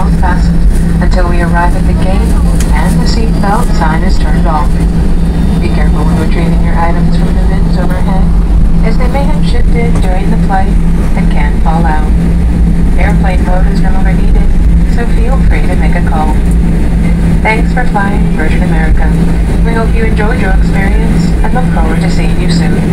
Fasten fastened until we arrive at the gate and the seatbelt sign is turned off. Be careful when retrieving your items from the bins overhead, as they may have shifted during the flight and can fall out. Airplane mode is no longer needed, so feel free to make a call. Thanks for flying Virgin America. We hope you enjoyed your experience and look forward to seeing you soon.